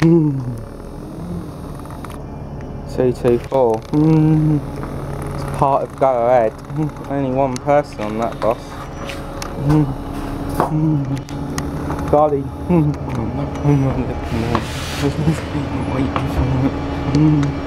224. Mm. It's part of Go Ed. Only one person on that bus. Golly. I'm not waiting for it.